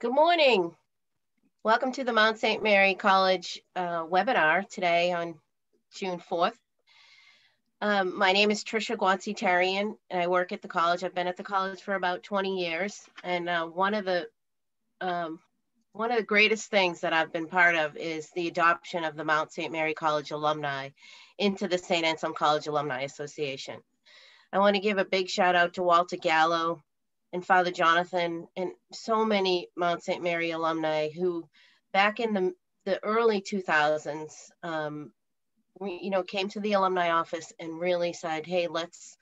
Good morning. Welcome to the Mount St. Mary College uh, webinar today on June 4th. Um, my name is Trisha Guanci-Tarian and I work at the college. I've been at the college for about 20 years. And uh, one of the um, one of the greatest things that I've been part of is the adoption of the Mount St. Mary College alumni into the St. Anselm College Alumni Association. I want to give a big shout out to Walter Gallo, and Father Jonathan and so many Mount St. Mary alumni who back in the, the early 2000s, um, you know, came to the alumni office and really said, hey, let's,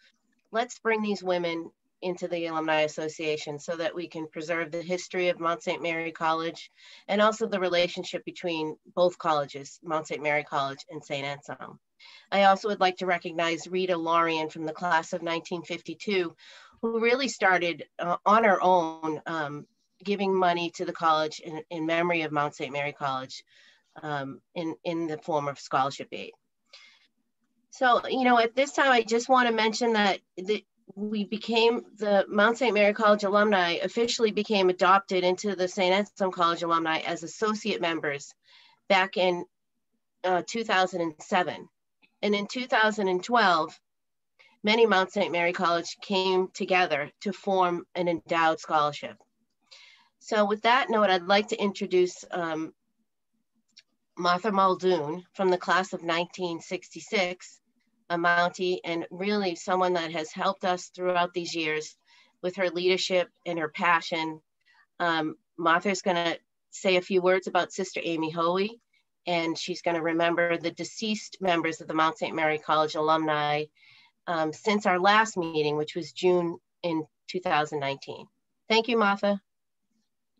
let's bring these women into the Alumni Association so that we can preserve the history of Mount St. Mary College and also the relationship between both colleges, Mount St. Mary College and St. Anselm. I also would like to recognize Rita Lorian from the class of 1952, who really started uh, on her own um, giving money to the college in, in, memory of Mount St. Mary College um, in, in the form of scholarship aid. So, you know, at this time, I just want to mention that the, we became the Mount St. Mary College alumni officially became adopted into the St. Anselm College alumni as associate members back in uh, 2007. And in 2012, many Mount St. Mary College came together to form an endowed scholarship. So with that note, I'd like to introduce um, Martha Muldoon from the class of 1966, a Mountie, and really someone that has helped us throughout these years with her leadership and her passion. Um, Martha's gonna say a few words about Sister Amy Hoey, and she's gonna remember the deceased members of the Mount St. Mary College alumni um, since our last meeting, which was June in 2019. Thank you, Martha.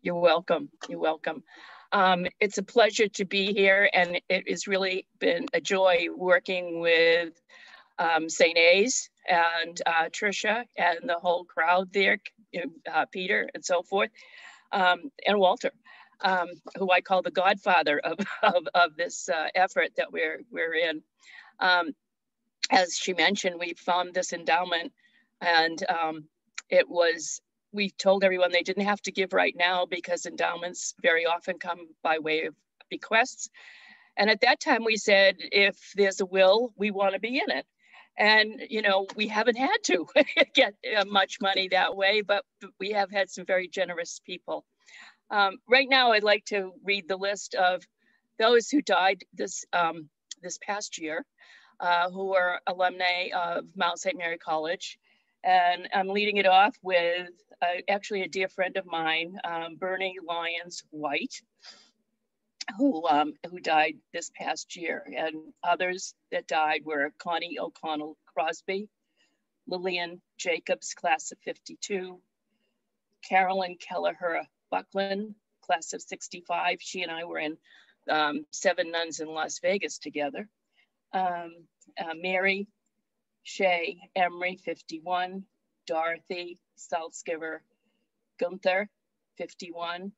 You're welcome. You're welcome. Um, it's a pleasure to be here, and it has really been a joy working with um, St. A's and uh, Trisha and the whole crowd there, uh, Peter and so forth, um, and Walter, um, who I call the godfather of, of, of this uh, effort that we're, we're in. As she mentioned, we found this endowment and um, it was, we told everyone they didn't have to give right now because endowments very often come by way of bequests. And at that time we said, if there's a will, we want to be in it. And, you know, we haven't had to get uh, much money that way, but we have had some very generous people. Um, right now, I'd like to read the list of those who died this, um, this past year uh, who are alumni of Mount St. Mary College. And I'm leading it off with uh, actually a dear friend of mine, um, Bernie Lyons White, who, um, who died this past year. And others that died were Connie O'Connell Crosby, Lillian Jacobs, class of 52, Carolyn Kelleher Buckland, class of 65. She and I were in um, Seven Nuns in Las Vegas together um, uh, Mary Shea Emery, 51, Dorothy Salzgiver Gunther, 51,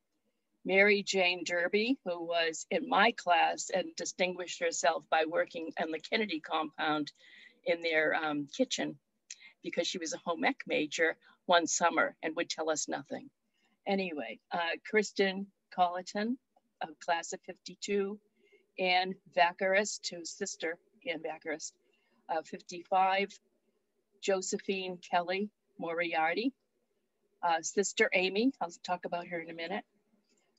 Mary Jane Derby, who was in my class and distinguished herself by working in the Kennedy compound in their um, kitchen because she was a home ec major one summer and would tell us nothing. Anyway, uh, Kristen Colleton of class of 52, Anne Vacarist, whose sister, Anne Vacarist, uh, 55, Josephine Kelly Moriarty, uh, Sister Amy, I'll talk about her in a minute,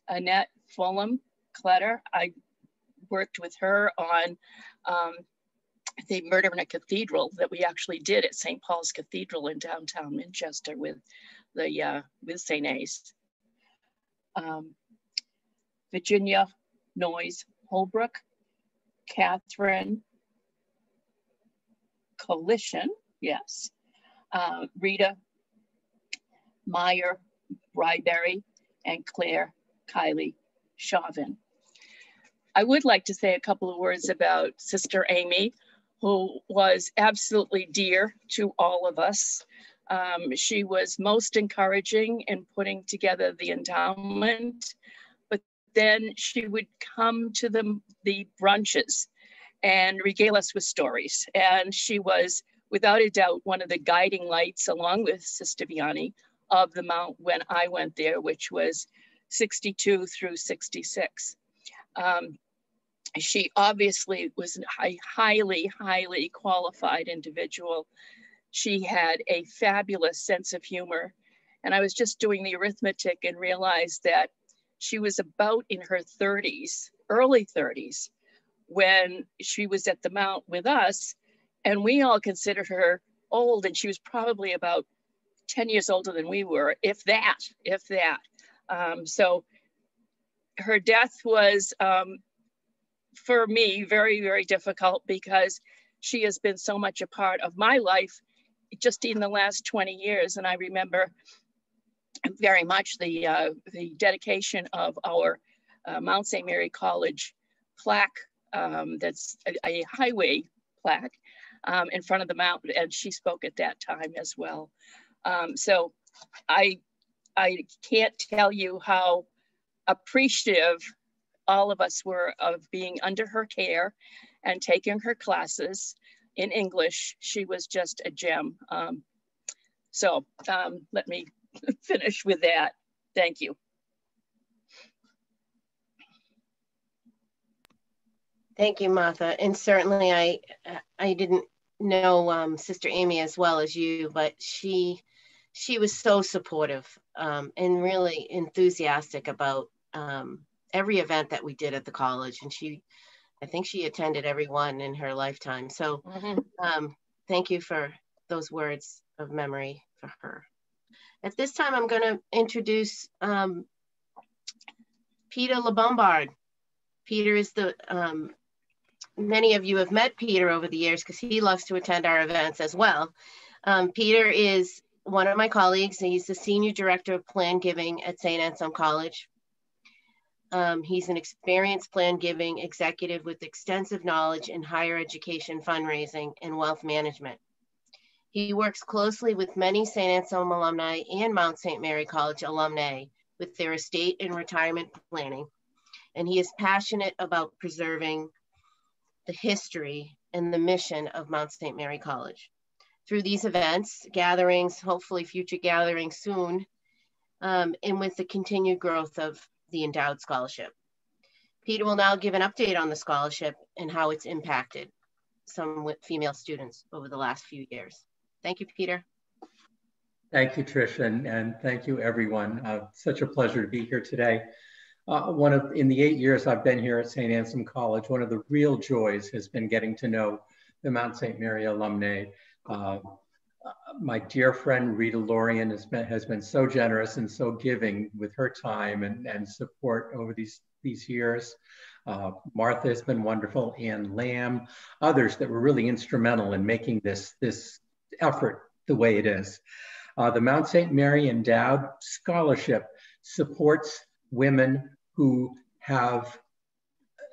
Annette Fulham Kletter, I worked with her on um, the murder in a cathedral that we actually did at St. Paul's Cathedral in downtown Manchester with the uh, with St. A's. Um, Virginia Noyes Holbrook, Catherine Coalition, yes, uh, Rita Meyer Ryberry, and Claire Kylie Chauvin. I would like to say a couple of words about Sister Amy, who was absolutely dear to all of us. Um, she was most encouraging in putting together the endowment then she would come to the, the brunches and regale us with stories. And she was, without a doubt, one of the guiding lights, along with Sister Vianney, of the Mount when I went there, which was 62 through 66. Um, she obviously was a highly, highly qualified individual. She had a fabulous sense of humor. And I was just doing the arithmetic and realized that she was about in her 30s, early 30s, when she was at the Mount with us. And we all considered her old, and she was probably about 10 years older than we were, if that, if that. Um, so her death was, um, for me, very, very difficult because she has been so much a part of my life just in the last 20 years. And I remember very much the, uh, the dedication of our uh, Mount St. Mary College plaque um, that's a, a, highway plaque um, in front of the mountain. And she spoke at that time as well. Um, so I, I can't tell you how appreciative all of us were of being under her care and taking her classes in English. She was just a gem. Um, so um, let me finish with that. Thank you. Thank you, Martha. And certainly I, I didn't know um, Sister Amy as well as you, but she, she was so supportive um, and really enthusiastic about um, every event that we did at the college. And she, I think she attended every one in her lifetime. So mm-hmm. um, thank you for those words of memory for her. At this time, I'm going to introduce um, Peter LeBombard. Peter is the, um, many of you have met Peter over the years because he loves to attend our events as well. Um, Peter is one of my colleagues. He's the Senior Director of Plan Giving at St. Anselm College. Um, he's an experienced plan giving executive with extensive knowledge in higher education fundraising and wealth management. He works closely with many St. Anselm alumni and Mount St. Mary College alumni with their estate and retirement planning. And he is passionate about preserving the history and the mission of Mount St. Mary College. Through these events, gatherings, hopefully future gatherings soon, um, and with the continued growth of the endowed scholarship. Peter will now give an update on the scholarship and how it's impacted some female students over the last few years. Thank you, Peter. Thank you, Trish, and, and thank you, everyone. Uh, such a pleasure to be here today. Uh, one of in the eight years I've been here at St. Anselm College, one of the real joys has been getting to know the Mount St. Mary alumni. Uh, my dear friend Rita Lorian has been, has been so generous and so giving with her time and, and support over these, these years. Uh, Martha has been wonderful, Ann Lamb, others that were really instrumental in making this, this effort the way it is. Uh, the Mount St. Mary Endowed Scholarship supports women who have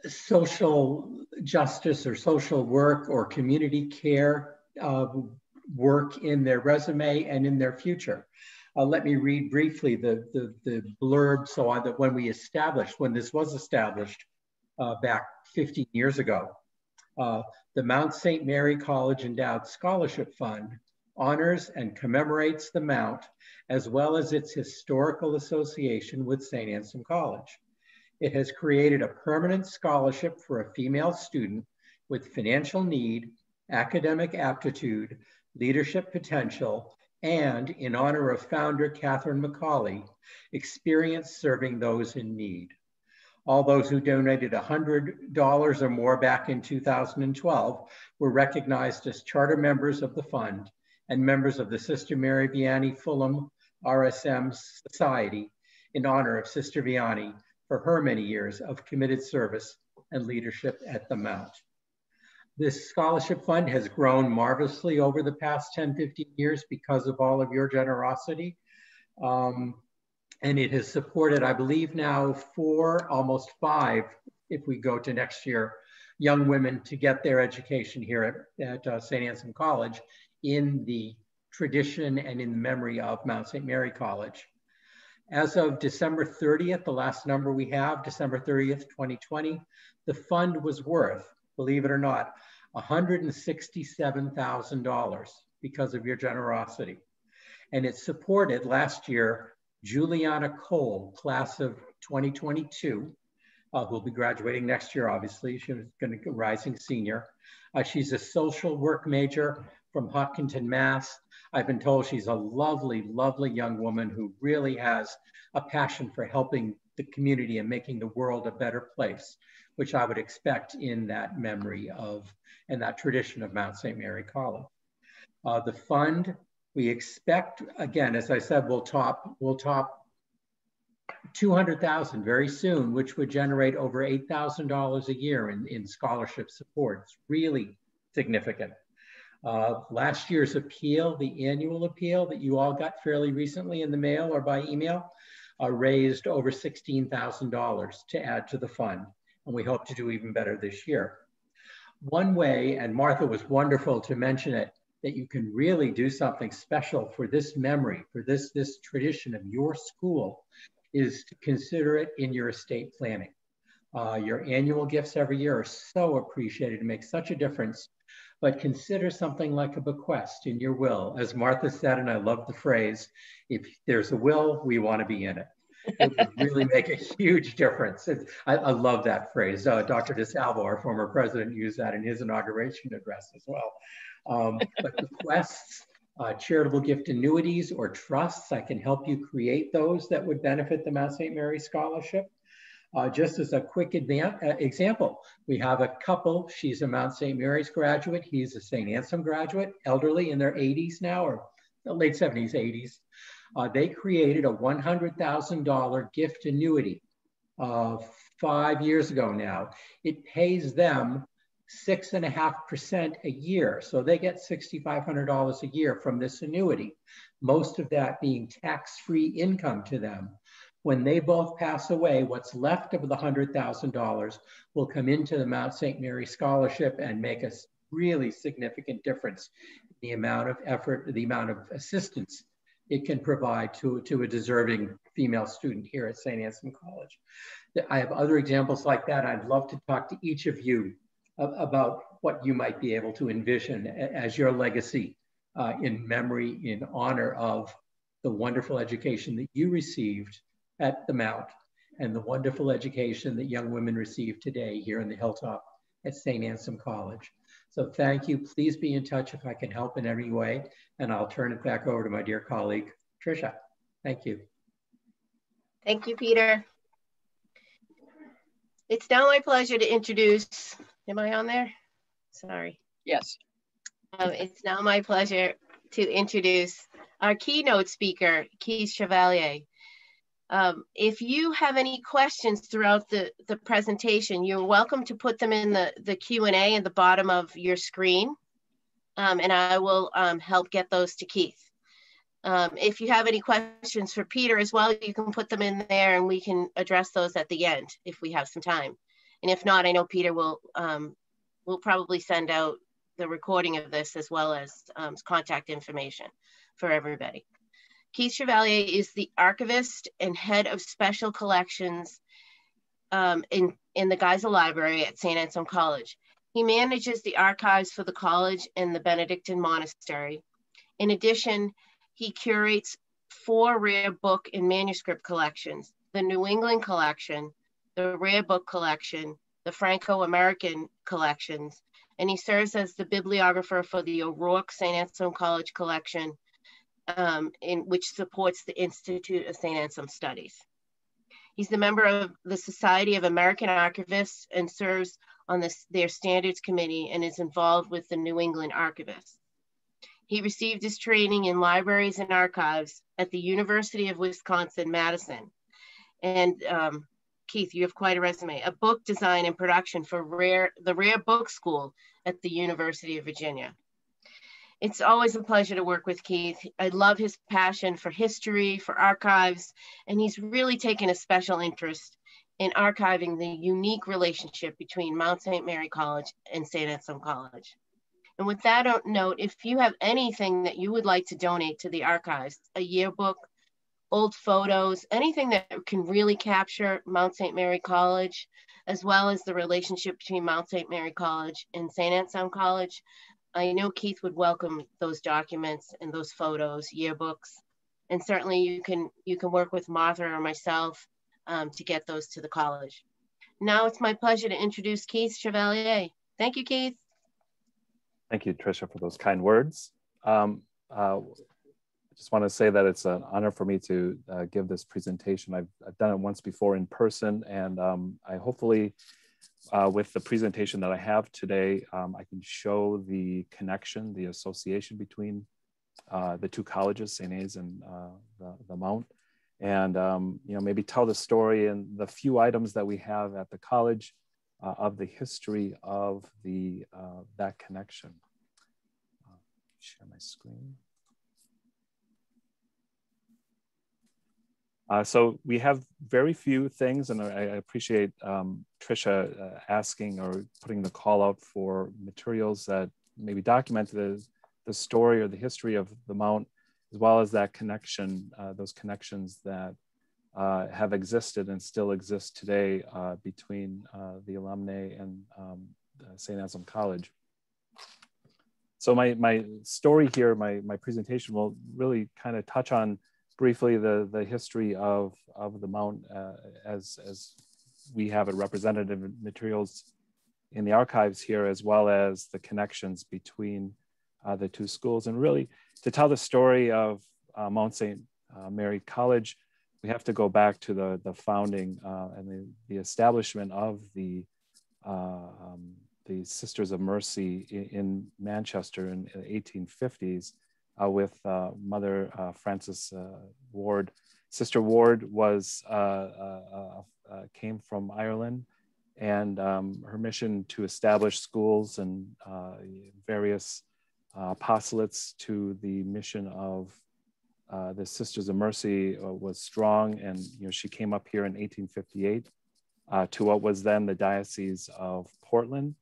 social justice or social work or community care uh, work in their resume and in their future. Uh, let me read briefly the, the, the, blurb so on that when we established, when this was established uh, back 15 years ago, uh, the Mount St. Mary College Endowed Scholarship Fund honors and commemorates the Mount as well as its historical association with St. Anselm College. It has created a permanent scholarship for a female student with financial need, academic aptitude, leadership potential, and in honor of founder Catherine McAuley, experience serving those in need. All those who donated $100 or more back in 2012 were recognized as charter members of the fund and members of the Sister Mary Vianney Fulham RSM Society in honor of Sister Vianney for her many years of committed service and leadership at the Mount. This scholarship fund has grown marvelously over the past 10, 15 years because of all of your generosity. Um, and it has supported, I believe now four, almost five, if we go to next year, young women to get their education here at, at uh, St. Anselm College in the tradition and in the memory of Mount St. Mary College. As of December 30th, the last number we have, December 30th, 2020, the fund was worth, believe it or not, $167,000 because of your generosity. And it supported last year Juliana Cole, class of 2022, uh, who'll be graduating next year, obviously. She's going to be a rising senior. Uh, she's a social work major from Hopkinton, Mass. I've been told she's a lovely, lovely young woman who really has a passion for helping the community and making the world a better place, which I would expect in that memory of and that tradition of Mount St. Mary College. Uh, the fund, we expect, again, as I said, we'll top, we'll top 200,000 very soon, which would generate over $8,000 a year in, in scholarship support. It's really significant. Uh, last year's appeal, the annual appeal that you all got fairly recently in the mail or by email, uh, raised over $16,000 to add to the fund. And we hope to do even better this year. One way, and Martha was wonderful to mention it, that you can really do something special for this memory, for this, this tradition of your school, is to consider it in your estate planning. Uh, your annual gifts every year are so appreciated and make such a difference. But consider something like a bequest in your will. As Martha said, and I love the phrase, if there's a will, we want to be in it. It would really make a huge difference. I, I, love that phrase. Uh, Dr. DiSalvo, our former president, used that in his inauguration address as well. Um, but bequests, uh, charitable gift annuities or trusts, I can help you create those that would benefit the Mount St. Mary Scholarship. Uh, just as a quick uh, example, we have a couple. She's a Mount St. Mary's graduate. He's a St. Anselm graduate, elderly in their 80s now, or late 70s, 80s. Uh, they created a $100,000 gift annuity uh, five years ago now. It pays them six and a half percent a year. So they get $6,500 a year from this annuity, most of that being tax-free income to them. When they both pass away, what's left of the $100,000 will come into the Mount St. Mary Scholarship and make a really significant difference in the amount of effort, the amount of assistance it can provide to, to a deserving female student here at St. Anselm College. I have other examples like that. I'd love to talk to each of you about what you might be able to envision as your legacy uh, in memory, in honor of the wonderful education that you received at the Mount and the wonderful education that young women receive today here in the Hilltop at St. Anselm College. So thank you. Please be in touch if I can help in any way. And I'll turn it back over to my dear colleague, Tricia. Thank you. Thank you, Peter. It's now my pleasure to introduce, am I on there? Sorry. Yes. Um, it's now my pleasure to introduce our keynote speaker, Keith Chevalier. Um, if you have any questions throughout the, the presentation, you're welcome to put them in the, the Q&A at the bottom of your screen, um, and I will um, help get those to Keith. Um, if you have any questions for Peter as well, you can put them in there and we can address those at the end if we have some time. And if not, I know Peter will um, will probably send out the recording of this as well as um, contact information for everybody. Keith Chevalier is the archivist and head of special collections um, in, in the Geisel Library at St. Anselm College. He manages the archives for the college and the Benedictine Monastery. In addition, he curates four rare book and manuscript collections, the New England collection, the rare book collection, the Franco-American collections, and he serves as the bibliographer for the O'Rourke St. Anselm College collection um, in which supports the Institute of St. Anselm Studies. He's a member of the Society of American Archivists and serves on this, their standards committee and is involved with the New England Archivists. He received his training in libraries and archives at the University of Wisconsin-Madison. And um, Keith, you have quite a resume, a book design and production for rare, the Rare Book School at the University of Virginia. It's always a pleasure to work with Keith. I love his passion for history, for archives, and he's really taken a special interest in archiving the unique relationship between Mount St. Mary College and St. Anselm College. And with that note, if you have anything that you would like to donate to the archives, a yearbook, old photos, anything that can really capture Mount St. Mary College, as well as the relationship between Mount St. Mary College and St. Anselm College, I know Keith would welcome those documents and those photos, yearbooks. And certainly you can, you can work with Martha or myself um, to get those to the college. Now it's my pleasure to introduce Keith Chevalier. Thank you, Keith. Thank you, Tricia, for those kind words. Um, uh, just want to say that it's an honor for me to uh, give this presentation. I've, I've, done it once before in person, and um, I hopefully, uh, with the presentation that I have today, um, I can show the connection, the association between uh, the two colleges, St. A's and uh, the, the, Mount, and um, you know maybe tell the story and the few items that we have at the college uh, of the history of the uh, that connection. Share my screen. Uh, so we have very few things, and I, appreciate um, Tricia uh, asking or putting the call out for materials that maybe document the, the story or the history of the Mount, as well as that connection, uh, those connections that uh, have existed and still exist today uh, between uh, the alumni and um, St. Anselm College. So my, my story here, my, my presentation will really kind of touch on briefly the, the history of, of the Mount uh, as, as we have it represented in materials in the archives here, as well as the connections between uh, the two schools. And really to tell the story of uh, Mount St. Mary College, we have to go back to the, the founding uh, and the, the establishment of the, uh, um, the Sisters of Mercy in, in Manchester in, in, the 1850s uh, with uh, Mother uh, Frances uh, Warde. Sister Warde was came from Ireland and um, her mission to establish schools and various apostolates to the mission of uh, the Sisters of Mercy uh, was strong, and you know she came up here in 1858 uh, to what was then the Diocese of Portland,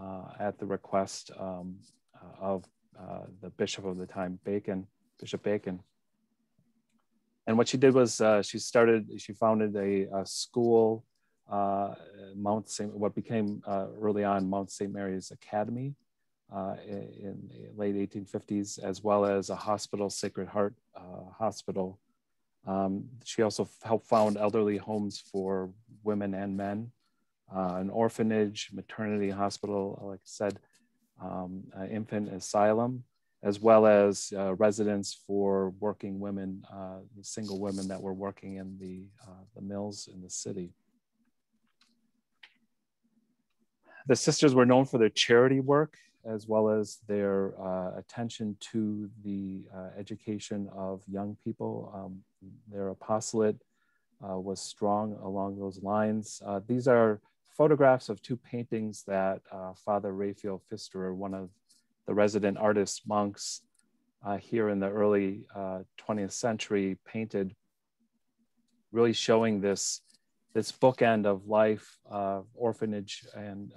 uh, at the request um, uh, the bishop of the time, Bacon, Bishop Bacon. And what she did was she started, she founded a, a school, Mount St. What became early on Mount St. Mary's Academy, uh, in the late 1850s, as well as a hospital, Sacred Heart uh, Hospital. Um, she also helped found elderly homes for women and men, uh, an orphanage, maternity hospital, like I said, um, infant asylum, as well as uh, residence for working women, uh, single women that were working in the, uh, the mills in the city. The sisters were known for their charity work as well as their uh, attention to the uh, education of young people. Um, their apostolate uh, was strong along those lines. Uh, these are photographs of two paintings that uh, Father Raphael Pfisterer, one of the resident artist monks uh, here in the early 20th century, painted, really showing this, this bookend of life, orphanage and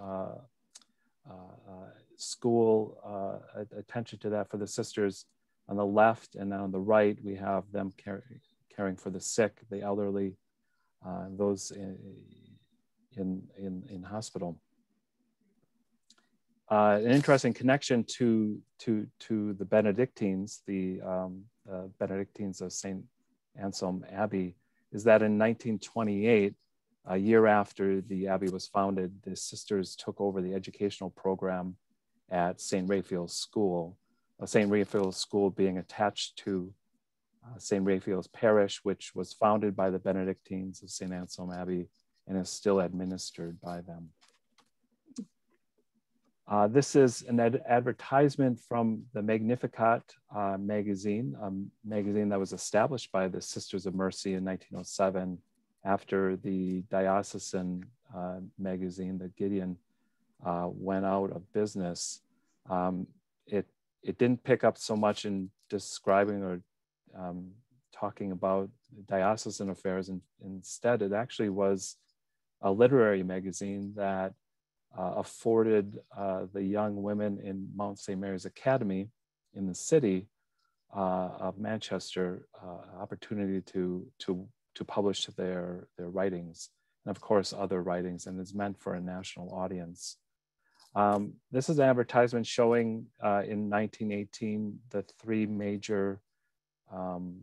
uh, uh, school uh, attention to that for the sisters. On the left and on the right we have them caring for the sick the elderly uh, those in, in, in, in hospital uh, an interesting connection to to to the Benedictines, the um, uh, Benedictines of Saint Anselm Abbey, is that in 1928, a year after the abbey was founded, the sisters took over the educational program at St. Raphael's School, uh, St. Raphael's School being attached to uh, St. Raphael's Parish, which was founded by the Benedictines of St. Anselm Abbey and is still administered by them. Uh, this is an ad advertisement from the Magnificat uh, magazine, a magazine that was established by the Sisters of Mercy in 1907 after the diocesan uh, magazine, the Gideon, uh, went out of business, um, it, it didn't pick up so much in describing or um, talking about diocesan affairs. And instead, it actually was a literary magazine that uh, afforded uh, the young women in Mount St. Mary's Academy in the city uh, of Manchester uh, opportunity to, to to publish their, their writings, and of course, other writings, and is meant for a national audience. Um, this is an advertisement showing uh, in 1918 the three major um,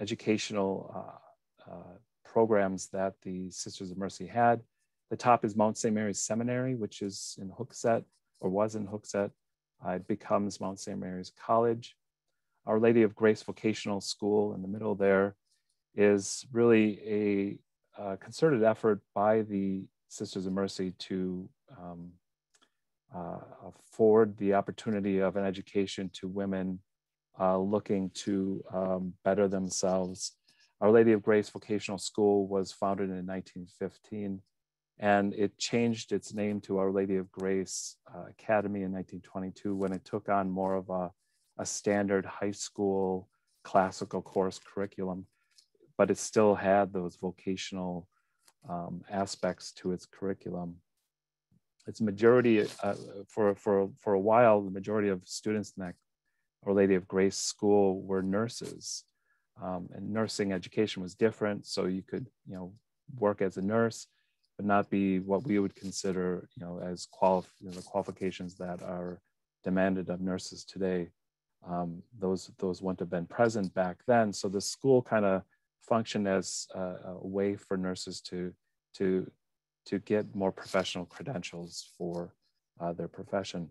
educational uh, uh, programs that the Sisters of Mercy had. The top is Mount St. Mary's Seminary, which is in Hooksett or was in Hooksett. Uh, it becomes Mount St. Mary's College. Our Lady of Grace Vocational School in the middle there is really a, concerted effort by the Sisters of Mercy to um, uh, afford the opportunity of an education to women uh, looking to um, better themselves. Our Lady of Grace Vocational School was founded in 1915 and it changed its name to Our Lady of Grace uh, Academy in 1922 when it took on more of a, a standard high school classical course curriculum, but it still had those vocational um, aspects to its curriculum. Its majority, uh, for, for, for a while, the majority of students in that Our Lady of Grace school were nurses. Um, and nursing education was different. So you could, you know, work as a nurse, but not be what we would consider, you know, as quali- you know, the qualifications that are demanded of nurses today. Um, those those wouldn't have been present back then. So the school kind of functioned as a, a, way for nurses to to to get more professional credentials for uh, their profession.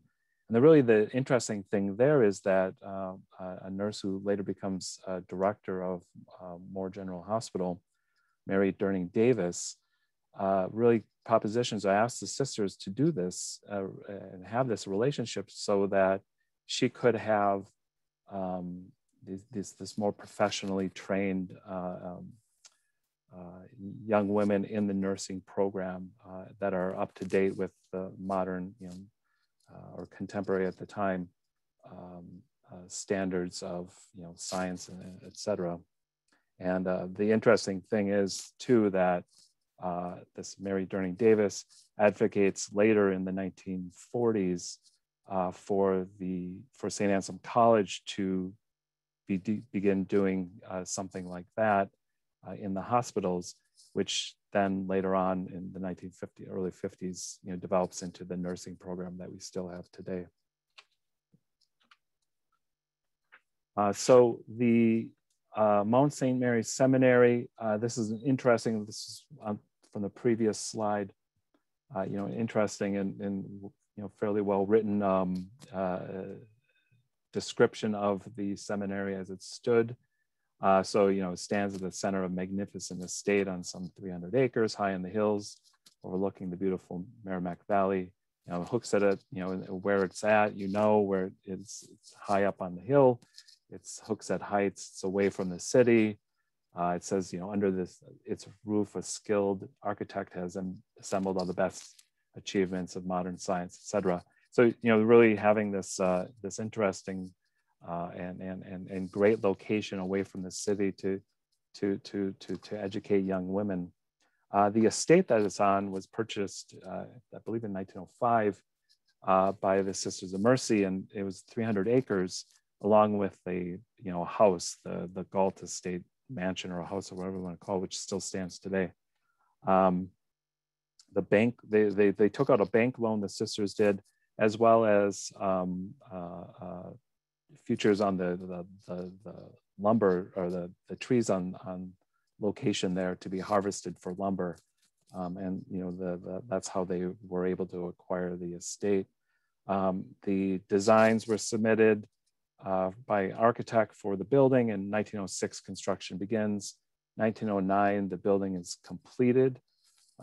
And the really the interesting thing there is that uh, a nurse who later becomes director of uh, Moore General Hospital, Mary Durning Davis, uh, really propositions. I asked the sisters to do this uh, and have this relationship so that she could have um, this, this more professionally trained uh, um, uh, young women in the nursing program uh, that are up to date with the modern you know, or contemporary at the time um, standards of you know, science, and et cetera. And the interesting thing is too that uh, this Mary Durning Davis advocates later in the 1940s uh, for the for St. Anselm College to be, begin doing uh, something like that uh, in the hospitals, which then later on in the 1950 early 50s, you know, develops into the nursing program that we still have today. Uh, so the uh, Mount St. Mary's Seminary. Uh, this is interesting. This is um, from the previous slide. Uh, you know, interesting and, and you know fairly well written um, uh, description of the seminary as it stood. Uh, so you know, it stands at the center of a magnificent estate on some 300 acres, high in the hills, overlooking the beautiful Merrimack Valley. You know, Hooksett it, you know, where it's at. You know where it's, it's high up on the hill. It's Hooksett Heights. It's away from the city. Uh, it says, you know, under this, its roof, a skilled architect has assembled all the best achievements of modern science, et cetera. So, you know, really having this, uh, this interesting uh, and, and, and, and great location away from the city to, to, to, to, to educate young women. Uh, the estate that it's on was purchased, uh, I believe in 1905 uh, by the Sisters of Mercy, and it was 300 acres along with a, you know, a house, the, the Galt Estate mansion or a house or whatever you want to call it, which still stands today. Um, the bank, they, they, they took out a bank loan, the sisters did, as well as um, uh, uh, futures on the, the, the, the, lumber or the, the trees on, on location there to be harvested for lumber. Um, and you know the, the, that's how they were able to acquire the estate. Um, the designs were submitted uh, by architect for the building. In 1906, construction begins. 1909, the building is completed.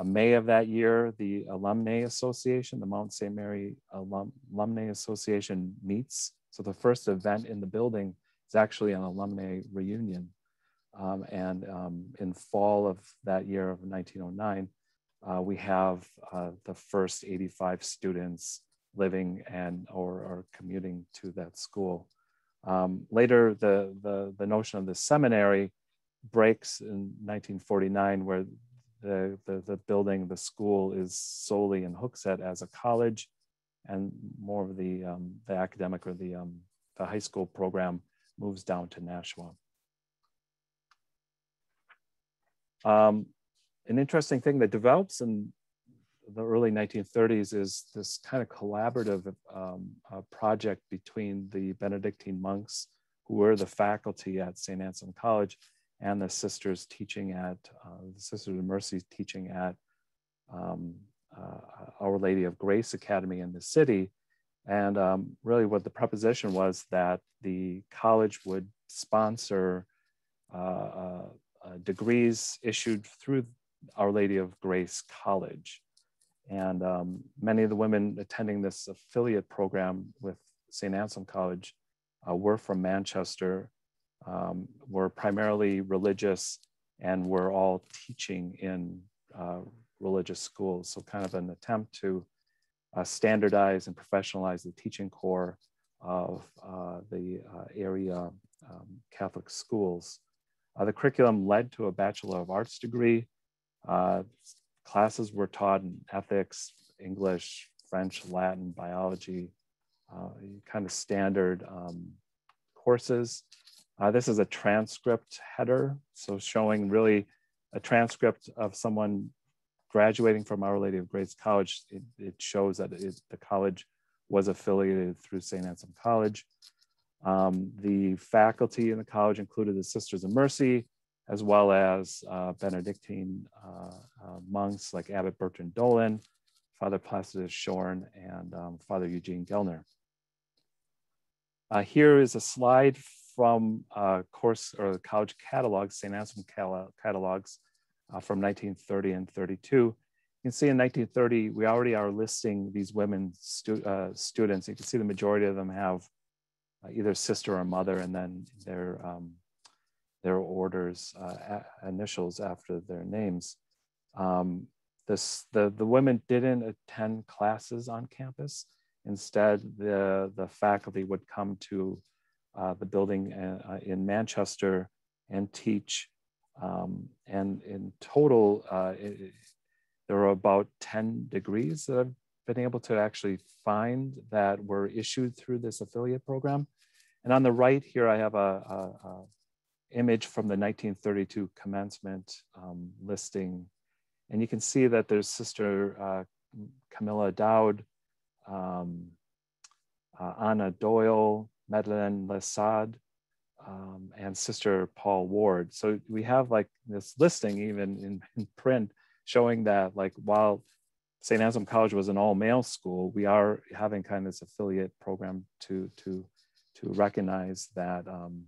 May of that year, the Alumni Association, the Mount St. Mary Alum Alumni Association meets. So the first event in the building is actually an alumni reunion. Um, and um, in fall of that year of 1909, uh, we have uh, the first 85 students living and or, or commuting to that school. Um, later, the, the, the notion of the seminary breaks in 1949, where the, the, the building, the school is solely in Hooksett as a college, and more of the, um, the academic or the, um, the high school program moves down to Nashua. Um, an interesting thing that develops in the early 1930s is this kind of collaborative um, uh, project between the Benedictine monks who were the faculty at St. Anselm College and the sisters teaching at, uh, the Sisters of Mercy teaching at um, Our Lady of Grace Academy in the city. And um, really what the proposition was that the college would sponsor uh, uh, uh, degrees issued through Our Lady of Grace College. And um, many of the women attending this affiliate program with St. Anselm College uh, were from Manchester, um, were primarily religious, and were all teaching in uh, religious schools. So, kind of an attempt to uh, standardize and professionalize the teaching corps of uh, the uh, area um, Catholic schools. Uh, the curriculum led to a Bachelor of Arts degree. classes were taught in ethics, English, French, Latin, biology, kind of standard um, courses. Uh, this is a transcript header, so showing really a transcript of someone graduating from Our Lady of Grace College. It, it shows that it, the college was affiliated through St. Anselm College. Um, the faculty in the college included the Sisters of Mercy, as well as uh, Benedictine uh, uh, monks like Abbot Bertrand Dolan, Father Placidus Shorn, and um, Father Eugene Gellner. Uh, here is a slide from uh, course or college catalogs, St. Anselm catalogs uh, from 1930 and 32. You can see in 1930, we already are listing these women stu uh, students. You can see the majority of them have uh, either sister or mother, and then their, um, their orders, uh, initials after their names. Um, this, the, the women didn't attend classes on campus. Instead, the, the faculty would come to uh, the building uh, in Manchester and teach. Um, and in total, uh, it, there are about 10 degrees that I've been able to actually find that were issued through this affiliate program. And on the right here, I have a, a, a image from the 1932 commencement um, listing. And you can see that there's Sister uh, Camilla Dowd, um, uh, Anna Doyle, Madeleine Lesade, um, and Sister Paul Ward. So we have like this listing even in, in print showing that like while St. Anselm College was an all male school, we are having kind of this affiliate program to, to, to recognize that um,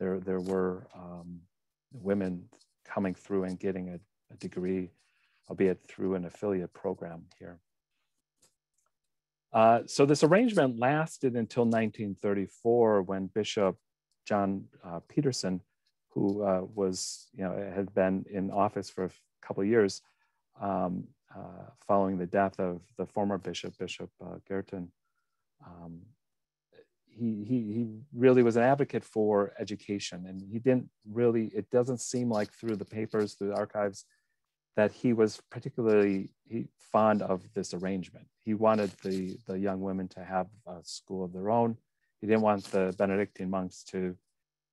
there, there were um, women coming through and getting a, a degree, albeit through an affiliate program here. Uh, so this arrangement lasted until 1934 when Bishop John uh, Peterson, who uh, was, you know, had been in office for a couple of years um, uh, following the death of the former bishop, Bishop uh, Guertin. Um, he, he, he really was an advocate for education and he didn't really, it doesn't seem like through the papers, through the archives, that he was particularly he, fond of this arrangement. He wanted the, the young women to have a school of their own. He didn't want the Benedictine monks to,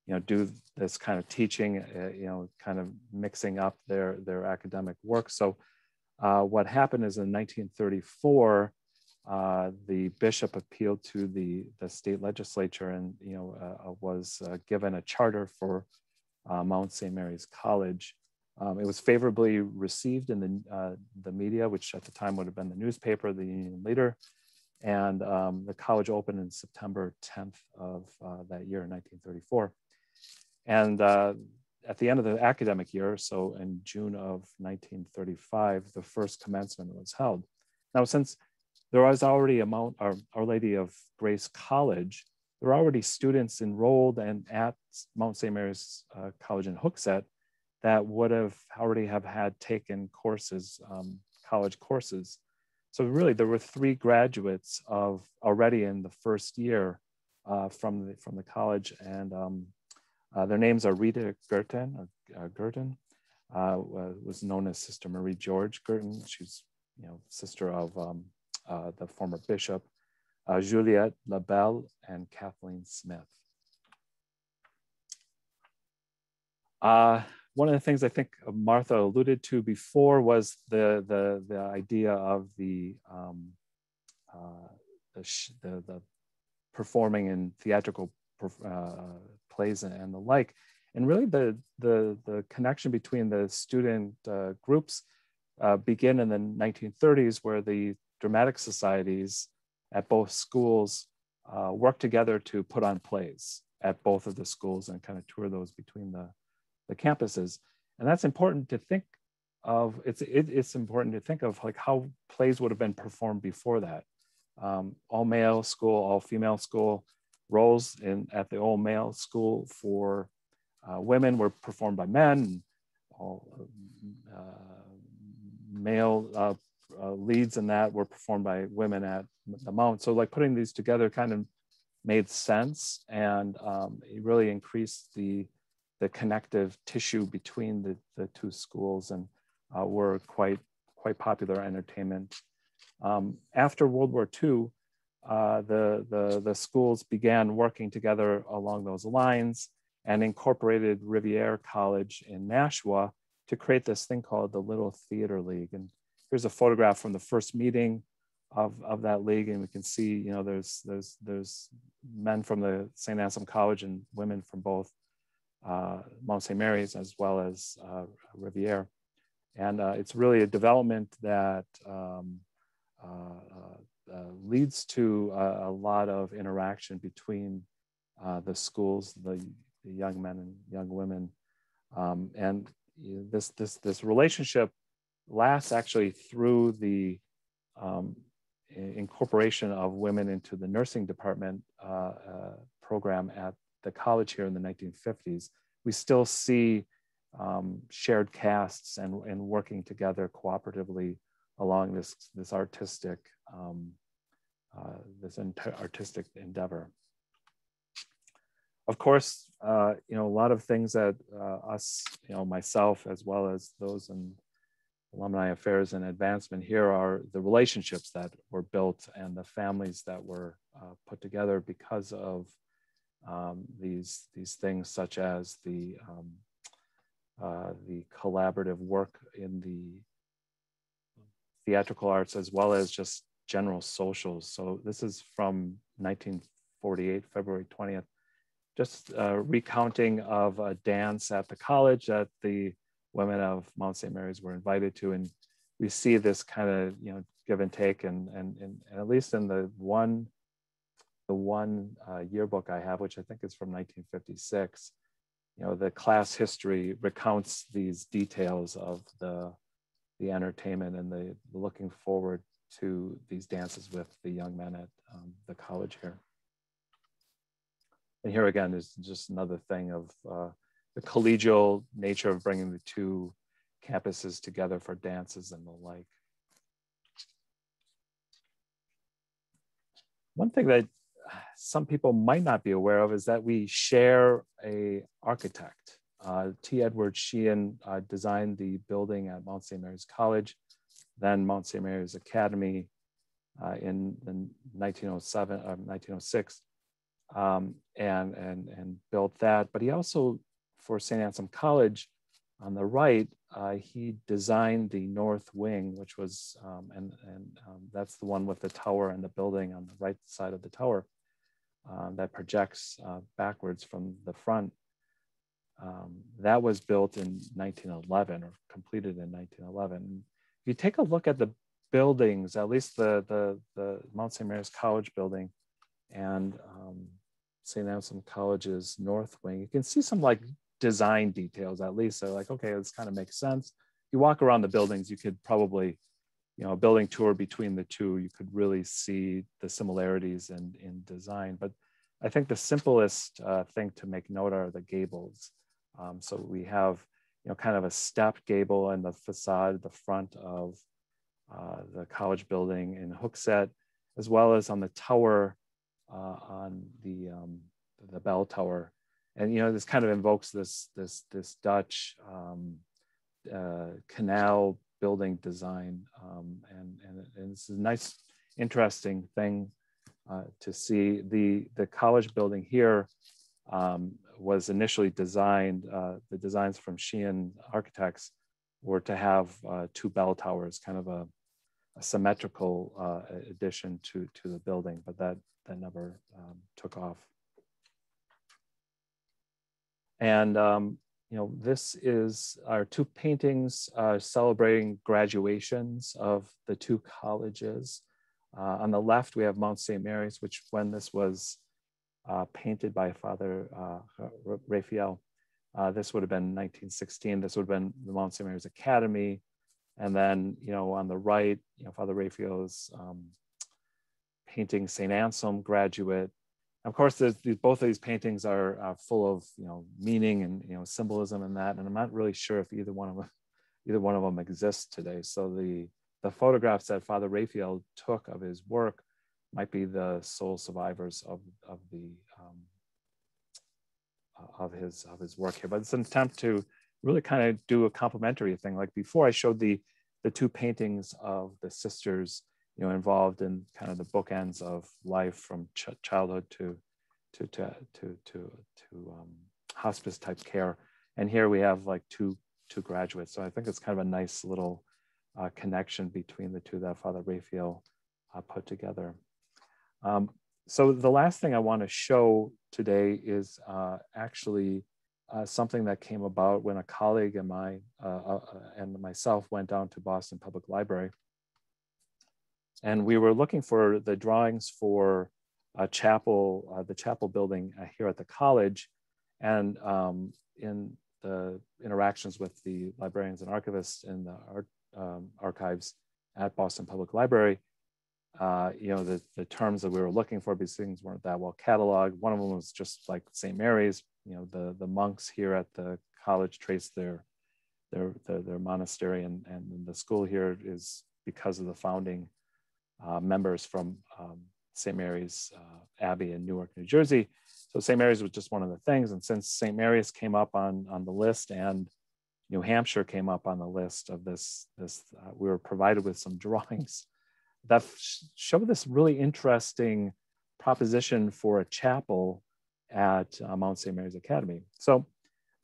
you know, do this kind of teaching, uh, you know, kind of mixing up their, their academic work. So uh, what happened is in 1934, uh, the bishop appealed to the, the state legislature and, you know, uh, was uh, given a charter for uh, Mount St. Mary's College. Um, it was favorably received in the, uh, the media, which at the time would have been the newspaper, the Union Leader, and um, the college opened in September 10th of uh, that year, 1934. And uh, at the end of the academic year, so in June of 1935, the first commencement was held. Now, since there was already a Mount, Our, Our Lady of Grace College, there were already students enrolled and at Mount St. Mary's uh, College in Hooksett that would have already have had taken courses, um, college courses. So really there were three graduates of already in the first year uh, from, the, from the college and um, uh, their names are Rita Guertin, uh, Guertin uh, was known as Sister Marie George Guertin. She's you know, sister of um, uh, the former bishop, uh, Juliette Labelle and Kathleen Smith. One of the things I think Martha alluded to before was the the the idea of the um, uh, the, the, the performing in theatrical uh, plays and the like, And really the, the, the connection between the student uh, groups uh, begin in the 1930s where the dramatic societies at both schools uh, work together to put on plays at both of the schools and kind of tour those between the, the campuses. And that's important to think of, it's, it, it's important to think of like how plays would have been performed before that. Um, all male school, all female school, roles in at the all male school for uh, women were performed by men. All uh, male uh, uh, leads in that were performed by women at the Mount. So like putting these together kind of made sense and um, it really increased the the connective tissue between the, the two schools and uh, were quite quite popular entertainment. Um, after World War II, uh, the, the, the schools began working together along those lines and incorporated Rivier College in Nashua to create this thing called the Little Theater League. And here's a photograph from the first meeting of, of that league. And we can see, you know, there's, there's, there's men from the St. Anselm College and women from both Mount St. Mary's as well as uh, Rivier. And uh, it's really a development that um, uh, uh, uh, leads to a, a, lot of interaction between uh, the schools, the, the, young men and young women. Um, and this, this, this relationship lasts actually through the um, incorporation of women into the nursing department uh, uh, program at the college here in the 1950s. We still see um, shared casts and, and working together cooperatively along this, this artistic um, uh, this artistic endeavor. Of course, uh, you know, a lot of things that uh, us, you know, myself, as well as those in alumni affairs and advancement here are the relationships that were built and the families that were uh, put together because of um, these, these things such as the, um, uh, the collaborative work in the theatrical arts as well as just general socials. So this is from 1948, February 20th, just a recounting of a dance at the college that the women of Mount St. Mary's were invited to. And we see this kind of, you know, give and take. And, and, and at least in the one, the one uh, yearbook I have, which I think is from 1956, you know, the class history recounts these details of the, the entertainment and the looking forward to these dances with the young men at um, the college here. And here again is just another thing of uh, the collegial nature of bringing the two campuses together for dances and the like. One thing that some people might not be aware of is that we share a architect. Uh, T. Edward Sheehan uh, designed the building at Mount St. Mary's College then Mount St. Mary's Academy uh, in, in 1907 or 1906 um, and, and, and built that. But he also, for St. Anselm College on the right, uh, he designed the north wing, which was, um, and, and um, that's the one with the tower and the building on the right side of the tower um, that projects uh, backwards from the front. Um, that was built in 1911 or completed in 1911 if you take a look at the buildings, at least the the, the Mount St. Mary's College building and um, St. Anselm College's north wing, you can see some like design details at least. So like, okay, this kind of makes sense. You walk around the buildings, you could probably, you know, a building tour between the two, you could really see the similarities in, in design. But I think the simplest uh, thing to make note are the gables. Um, so we have you know, kind of a stepped gable in the facade, the front of uh, the college building in Hooksett, as well as on the tower uh, on the um, the bell tower, and you know this kind of invokes this this this Dutch um, uh, canal building design, um, and, and and it's a nice, interesting thing uh, to see. the The college building here um, was initially designed, uh, the designs from Sheehan Architects were to have uh, two bell towers, kind of a, a symmetrical uh, addition to, to the building, but that, that never um, took off. And um, you know, this is our two paintings uh, celebrating graduations of the two colleges. Uh, on the left, we have Mount St. Mary's, which when this was uh, painted by Father uh, Raphael, uh, this would have been 1916. This would have been the Mount St. Mary's Academy. And then, you know, on the right, you know, Father Raphael's um, painting St. Anselm graduate. Of course, these, both of these paintings are, are full of, you know, meaning and, you know, symbolism and that. And I'm not really sure if either one of them, either one of them exists today. So the, the photographs that Father Raphael took of his work might be the sole survivors of, of the um, of his of his work here. But it's an attempt to really kind of do a complementary thing. Like before, I showed the the two paintings of the sisters, you know, involved in kind of the bookends of life from ch childhood to to to to to, to um, hospice type care. And here we have like two two graduates. So I think it's kind of a nice little uh, connection between the two that Father Raphael uh, put together. Um, so the last thing I want to show today is uh, actually uh, something that came about when a colleague and my uh, uh, and myself went down to Boston Public Library, and we were looking for the drawings for a chapel, uh, the chapel building uh, here at the college, and um, in the interactions with the librarians and archivists in the art um, archives at Boston Public Library, uh, you know, the, the terms that we were looking for, these things weren't that well cataloged. One of them was just like St. Mary's, you know, the, the monks here at the college trace their, their, their, their monastery and, and the school here is because of the founding uh, members from um, St. Mary's uh, Abbey in Newark, New Jersey. So St. Mary's was just one of the things. And since St. Mary's came up on, on the list and New Hampshire came up on the list of this, this uh, we were provided with some drawings that show this really interesting proposition for a chapel at uh, Mount St. Mary's Academy. So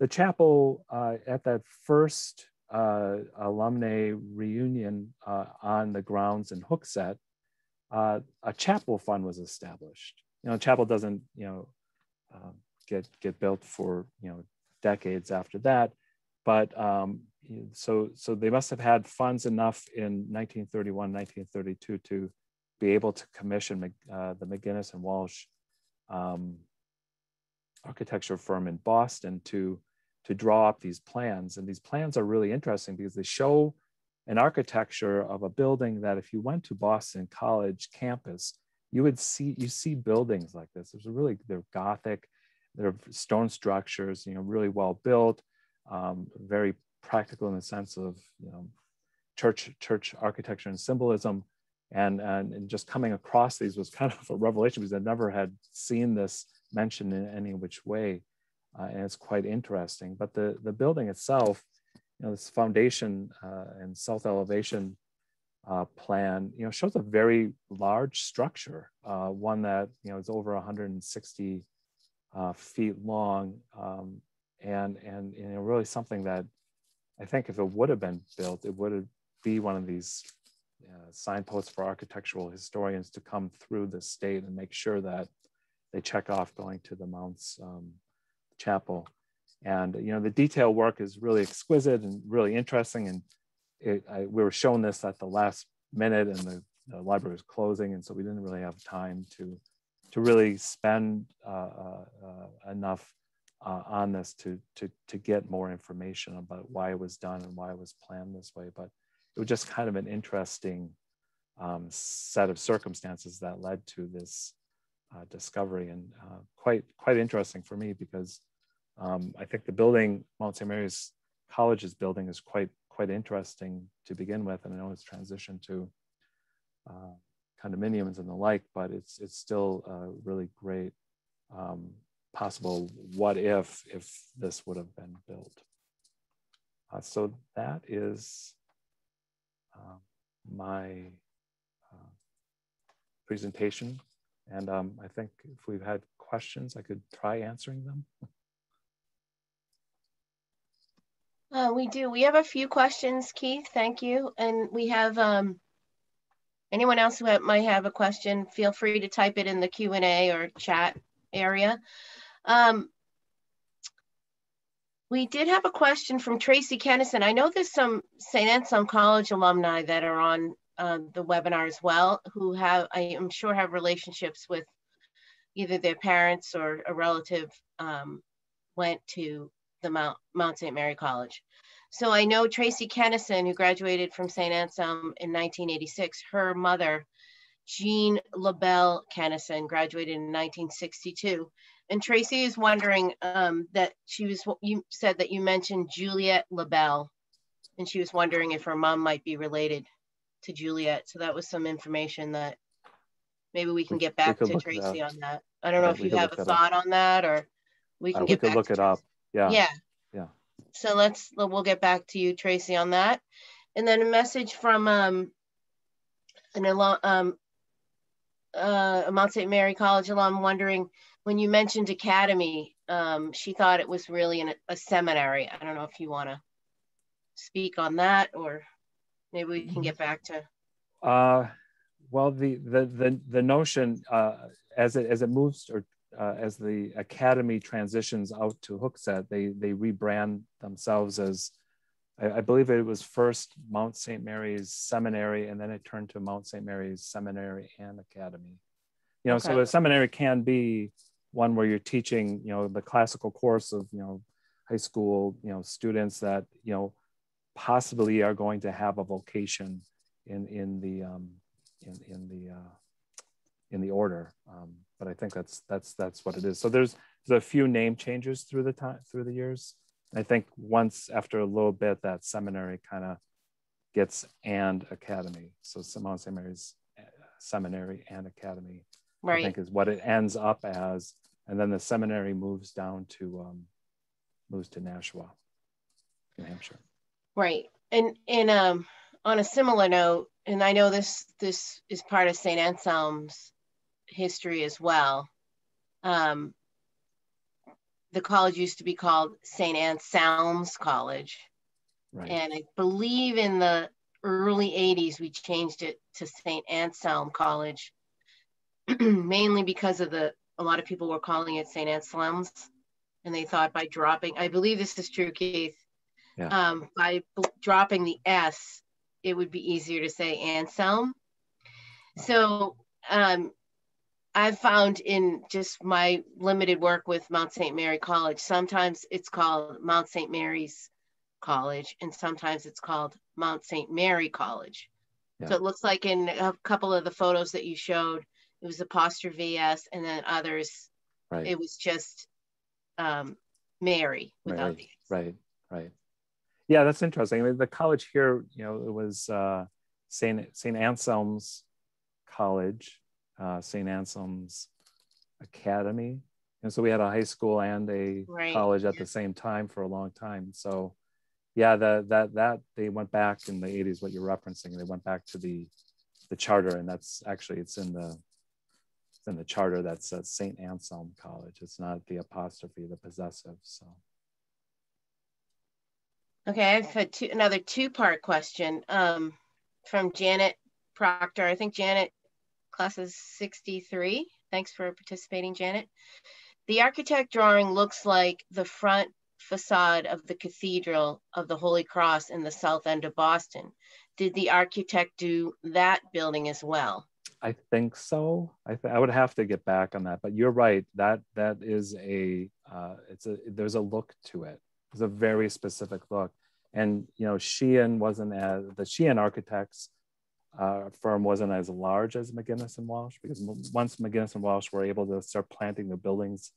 the chapel uh, at that first uh, alumni reunion uh, on the grounds in Hooksett, uh, a chapel fund was established. You know, a chapel doesn't, you know, um, get get built for you know decades after that, but um, so so they must have had funds enough in 1931 1932 to be able to commission uh, the Maginnis and walsh um, architecture firm in boston to to draw up these plans and these plans are really interesting because they show an architecture of a building that if you went to boston college campus you would see you see buildings like this. There's a really they're gothic they're stone structures you know really well built um, very practical in the sense of you know church church architecture and symbolism. And, and, and just coming across these was kind of a revelation because I never had seen this mentioned in any which way. Uh, and it's quite interesting. But the the building itself you know this foundation uh, and south elevation uh, plan you know shows a very large structure uh, one that you know is over 160 uh, feet long um, and and you know really something that I think if it would have been built, it would be one of these uh, signposts for architectural historians to come through the state and make sure that they check off going to the Mounts um, Chapel. And you know the detail work is really exquisite and really interesting. And it, I, we were shown this at the last minute, and the, the, library was closing, and so we didn't really have time to to really spend uh, uh, uh enough uh, on this to, to, to get more information about why it was done and why it was planned this way. But it was just kind of an interesting um, set of circumstances that led to this uh, discovery and uh, quite, quite interesting for me because um, I think the building, Mount St. Mary's College's building is quite, quite interesting to begin with. And I know it's transitioned to uh, condominiums and the like, but it's, it's still a really great um, possible what if if this would have been built. Uh, so that is uh, my presentation. And um, I think if we've had questions, I could try answering them. Uh, we do. We have a few questions, Keith. Thank you. And we have um, anyone else who might have a question, feel free to type it in the Q&A or chat area. Um, We did have a question from Tracy Kennison. I know there's some St. Anselm College alumni that are on uh, the webinar as well, who have, I am sure have relationships with either their parents or a relative um, went to the Mount, Mount St. Mary College. So I know Tracy Kennison, who graduated from St. Anselm in 1986, her mother, Jean LaBelle Kennison, graduated in 1962. And Tracy is wondering um, that she was, you said that you mentioned Juliet LaBelle, and she was wondering if her mom might be related to Juliet. So that was some information that maybe we can get back to Tracy on that. I don't know if you have a thought up. on that or we can uh, get we back look it up. Yeah. Yeah. Yeah. So let's, we'll get back to you, Tracy, on that. And then a message from um, an alum, um, uh, Mount St. Mary College alum wondering when you mentioned academy, um, she thought it was really an, a seminary. I don't know if you want to speak on that, or maybe we can get back to. Uh, well, the the the the notion uh, as it as it moves or uh, as the academy transitions out to Hooksett, they they rebrand themselves as I, I, believe it was first Mount St. Mary's Seminary, and then it turned to Mount St. Mary's Seminary and Academy. You know, okay. so a seminary can be one where you're teaching, you know, the classical course of, you know, high school, you know, students that, you know, possibly are going to have a vocation in in the um, in in the uh, in the order. Um, but I think that's that's that's what it is. So there's there's a few name changes through the time through the years. I think once after a little bit, that seminary kind of gets and academy. So Simone St. Mary's uh, seminary and academy right. I think is what it ends up as. And then the seminary moves down to um, moves to Nashua, New Hampshire. Right. And and um on a similar note, and I know this this is part of St. Anselm's history as well. Um, the college used to be called St. Anselm's College. Right. And I believe in the early 80s, we changed it to St. Anselm College mainly because of the a lot of people were calling it St. Anselm's, and they thought by dropping, I believe this is true, Keith, yeah. um, by dropping the S, it would be easier to say Anselm. So um, I've found in just my limited work with Mount St. Mary College, sometimes it's called Mount St. Mary's College, and sometimes it's called Mount St. Mary College. Yeah. So it looks like in a couple of the photos that you showed, it was apostrophe s, and then others, right. it was just um, Mary without right. Right, right. Yeah, that's interesting. I mean, the college here, you know, it was uh, Saint Saint Anselm's College, uh, Saint Anselm's Academy, and so we had a high school and a right. college at the same time for a long time. So, yeah, that that that they went back in the '80s. What you're referencing, they went back to the the charter, and that's actually it's in the in the charter that says St. Anselm College. It's not the apostrophe, the possessive. So. Okay, I've had two, another two-part question um, from Janet Proctor. I think Janet, class is 63. Thanks for participating, Janet. The architect drawing looks like the front facade of the Cathedral of the Holy Cross in the south end of Boston. Did the architect do that building as well? I think so. I, th- I would have to get back on that, but you're right. That that is a uh, it's a there's a look to it. It's a very specific look, and you know Sheehan wasn't as the Sheehan Architects uh, firm wasn't as large as Maginnis and Walsh because once Maginnis and Walsh were able to start planting the buildings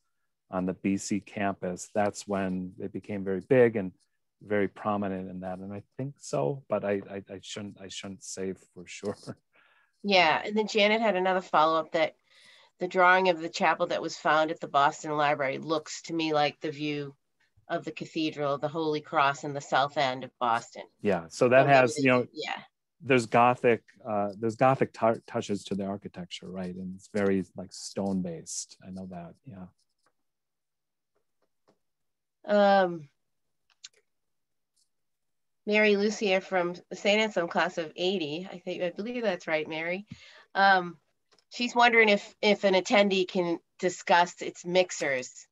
on the BC campus, that's when they became very big and very prominent in that. And I think so, but I I, I shouldn't I shouldn't say for sure. Yeah, and then Janet had another follow up that the drawing of the chapel that was found at the Boston Library looks to me like the view of the cathedral, the Holy Cross in the south end of Boston. Yeah, so that has you know yeah. There's Gothic, uh, there's Gothic t- touches to the architecture, right? And it's very like stone based. I know that. Yeah. Um, Mary Lucia from St. Anselm class of 80. I think I believe that's right, Mary. Um, she's wondering if if an attendee can discuss its mixers.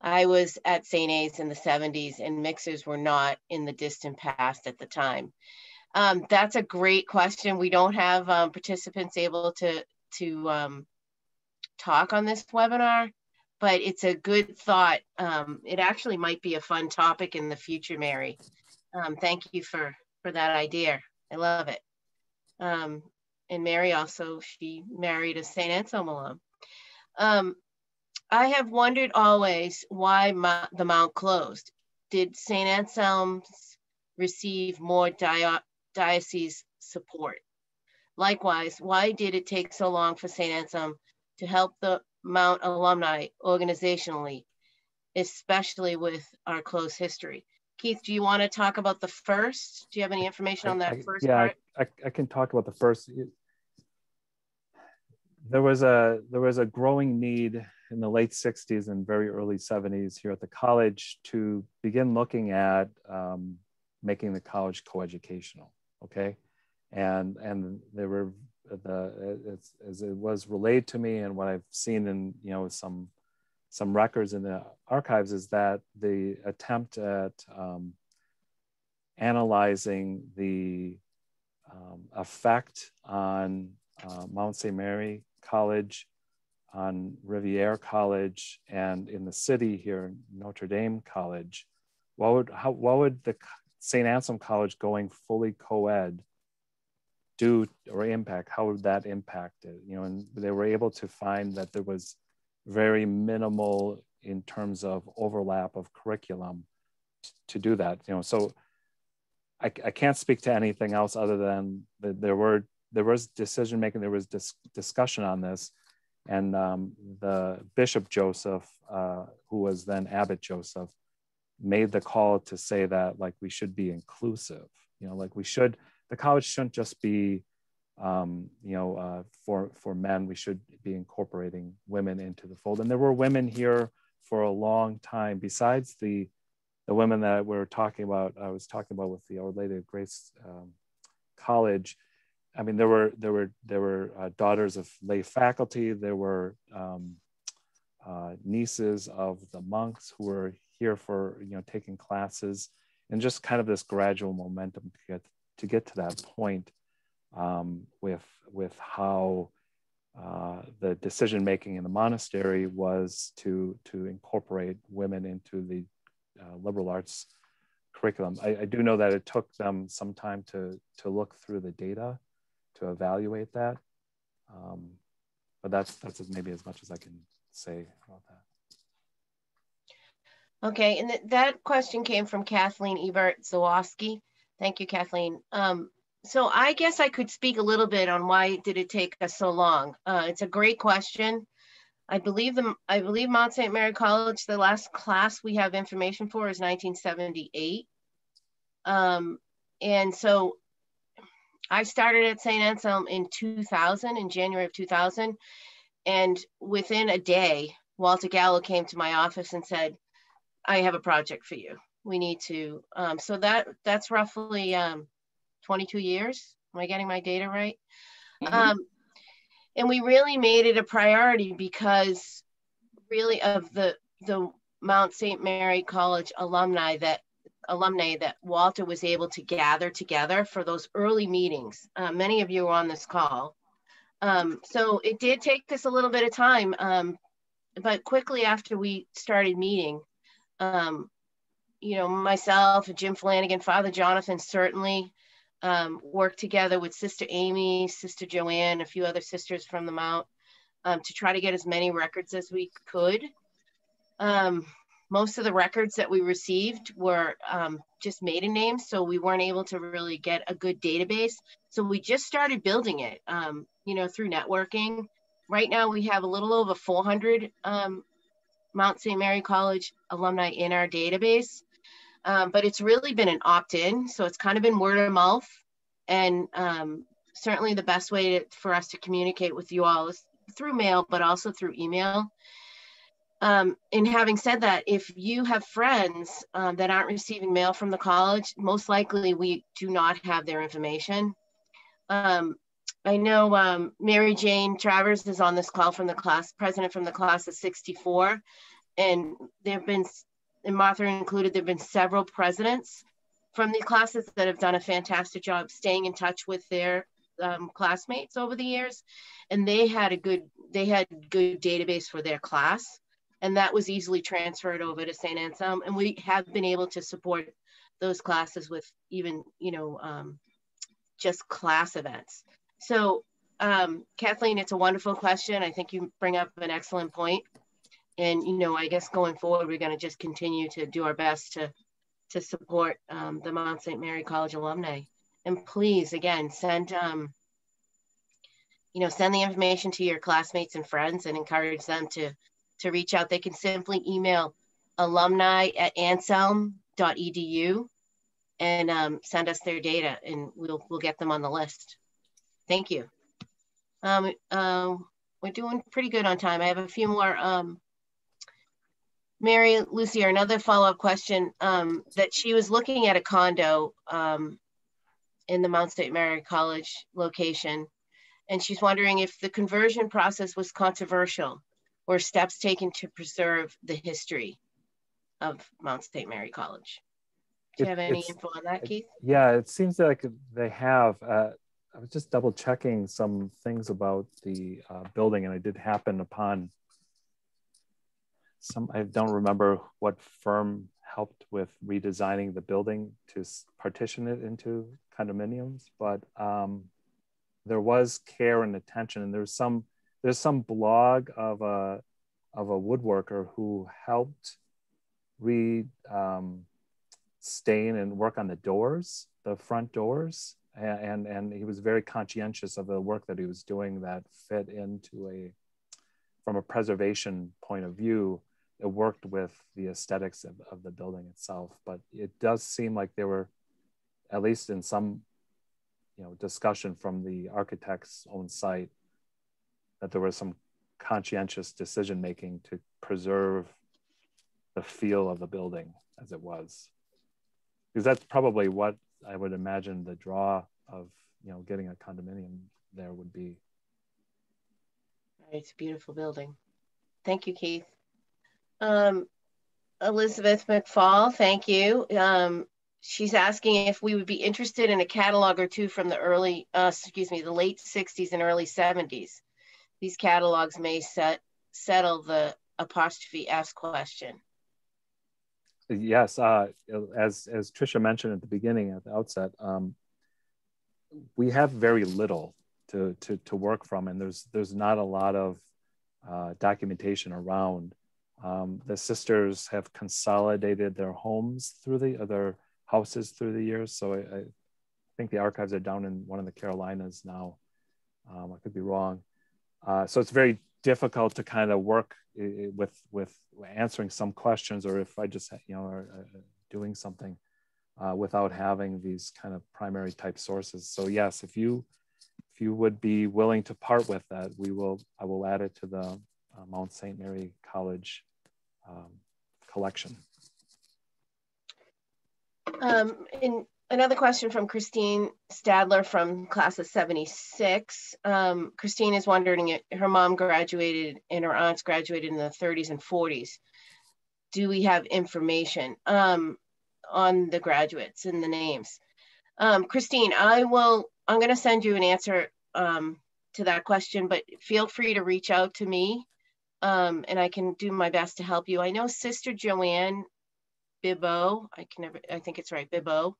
I was at St. A's in the 70s and mixers were not in the distant past at the time. Um, that's a great question. We don't have um, participants able to, to um, talk on this webinar, but it's a good thought. Um, it actually might be a fun topic in the future, Mary. Um, thank you for, for that idea. I love it. Um, and Mary also, she married a St. Anselm alum. Um, I have wondered always why Ma the Mount closed. Did St. Anselm's receive more dio diocese support? Likewise, why did it take so long for St. Anselm to help the Mount alumni organizationally, especially with our close history? Keith, do you want to talk about the first? Do you have any information on that I, first yeah, part? I, I, can talk about the first. There was a there was a growing need in the late 60s and very early 70s here at the college to begin looking at um, making the college coeducational. Okay, and and there were the as it was relayed to me and what I've seen in you know some some records in the archives is that the attempt at um, analyzing the um, effect on uh, Mount St. Mary College, on Rivier College, and in the city here, Notre Dame College, what would, how, what would the St. Anselm College going fully co-ed do or impact? How would that impact it? You know, and they were able to find that there was very minimal in terms of overlap of curriculum to do that. You know, so I, I can't speak to anything else other than there were there was decision making, there was dis- discussion on this, and um, the Bishop Joseph, uh, who was then Abbot Joseph, made the call to say that like we should be inclusive. You know, like we should the college shouldn't just be um, you know, uh, for for men, we should be incorporating women into the fold. And there were women here for a long time. Besides the the women that we are talking about, I was talking about with the old Lady of Grace um, College. I mean, there were there were there were uh, daughters of lay faculty. There were um, uh, nieces of the monks who were here for you know taking classes, and just kind of this gradual momentum to get to get to that point um, with with how uh, the decision making in the monastery was to to incorporate women into the uh, liberal arts curriculum. I, I, do know that it took them some time to to look through the data to evaluate that, um, but that's that's maybe as much as I can say about that. Okay, and th that question came from Kathleen Ebert Zawoski. Thank you, Kathleen. Um, so I guess I could speak a little bit on why did it take us so long. Uh, it's a great question. I believe the I believe Mount St. Mary College, the last class we have information for is 1978. Um, and so I started at St. Anselm in 2000, in January of 2000. And within a day, Walter Gallo came to my office and said, I have a project for you. We need to, um, so that that's roughly um, 22 years. Am I getting my data right? Mm-hmm. Um, and we really made it a priority because really of the the Mount St. Mary College alumni that alumni that Walter was able to gather together for those early meetings. Uh, many of you were on this call. Um, so it did take us a little bit of time, um, but quickly after we started meeting, um, you know, myself, Jim Flanagan, Father Jonathan certainly um, worked together with Sister Amy, Sister Joanne, a few other sisters from the Mount um, to try to get as many records as we could. Um, most of the records that we received were um, just maiden names, so we weren't able to really get a good database. So we just started building it, um, you know, through networking. Right now, we have a little over 400 um, Mount St. Mary College alumni in our database. Um, but it's really been an opt-in. So it's kind of been word of mouth. And um, certainly the best way to, for us to communicate with you all is through mail, but also through email. Um, and having said that, if you have friends um, that aren't receiving mail from the college, most likely we do not have their information. Um, I know um, Mary Jane Travers is on this call from the class, president from the class of 64. and there have been, and Martha included, there have been several presidents from the classes that have done a fantastic job staying in touch with their um, classmates over the years, and they had a good they had good database for their class, and that was easily transferred over to St. Anselm, and we have been able to support those classes with even you know um, just class events. So um, Kathleen, it's a wonderful question. I think you bring up an excellent point. And, you know, I guess going forward, we're going to just continue to do our best to, to support um, the Mount St. Mary College alumni. And please, again, send, um, you know, send the information to your classmates and friends and encourage them to, to reach out. They can simply email alumni at anselm.edu and um, send us their data and we'll, we'll get them on the list. Thank you. Um, um, we're doing pretty good on time. I have a few more. Um, Mary Lucy, or another follow-up question um, that she was looking at a condo um, in the Mount St. Mary College location. And she's wondering if the conversion process was controversial or steps taken to preserve the history of Mount St. Mary College. Do you have any info on that, Keith? Yeah, it seems like they have. Uh, I was just double checking some things about the uh, building, and I did happen upon some. I don't remember what firm helped with redesigning the building to partition it into condominiums, but um, there was care and attention, and there's some there's some blog of a of a woodworker who helped read. Um, stain and work on the doors, the front doors. And, and he was very conscientious of the work that he was doing that fit into a, from a preservation point of view, it worked with the aesthetics of, of the building itself. But it does seem like there were, at least in some, you know, discussion from the architect's own site, that there was some conscientious decision making to preserve the feel of the building as it was because that's probably what I would imagine the draw of you know getting a condominium there would be. It's a beautiful building. Thank you, Keith. Um, Elizabeth McFall, thank you. Um, she's asking if we would be interested in a catalog or two from the early, uh, excuse me, the late 60s and early 70s. These catalogs may set settle the apostrophe S question. Yes, uh, as as Trisha mentioned at the beginning, at the outset, um, we have very little to, to to work from, and there's there's not a lot of uh, documentation around. Um, the sisters have consolidated their homes through the other houses through the years, so I, I, think the archives are down in one of the Carolinas now. Um, I could be wrong. Uh, so it's very difficult to kind of work with with answering some questions or if i just you know are doing something uh, without having these kind of primary type sources. So yes if you if you would be willing to part with that we will i will add it to the uh, mount st mary college um, collection. Um, in another question from Christine Stadler from class of 76. Um, Christine is wondering if her mom graduated and her aunts graduated in the 30s and 40s. Do we have information um, on the graduates and the names? Um, Christine, I will, I'm gonna send you an answer um, to that question, but feel free to reach out to me um, and I can do my best to help you. I know Sister Joanne Bibbo, I can never, I think it's right, Bibbo,